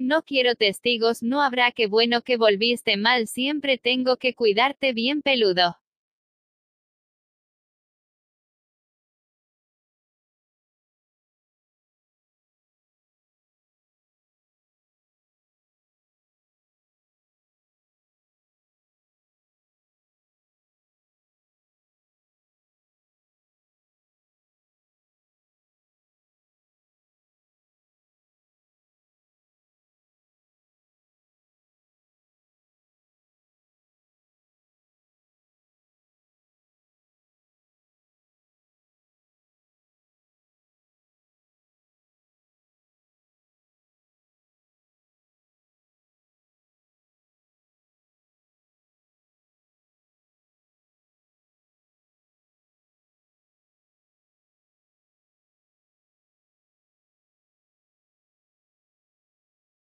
No quiero testigos, no habrá que bueno que volviste mal, siempre tengo que cuidarte bien peludo.